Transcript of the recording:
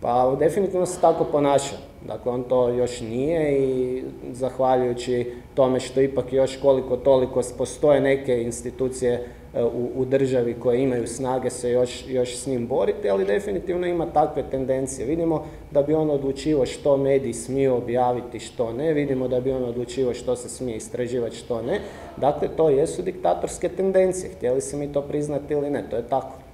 Pa definitivno se tako ponaša. Dakle, on to još nije i zahvaljujući tome što ipak još koliko toliko postoje neke institucije e, u, u državi koje imaju snage se još, još s njim boriti, ali definitivno ima takve tendencije. Vidimo da bi on odlučivo što mediji smiju objaviti, što ne. Vidimo da bi on odlučivo što se smije istraživati, što ne. Dakle, to jesu diktatorske tendencije. Htjeli se mi to priznati ili ne, to je tako.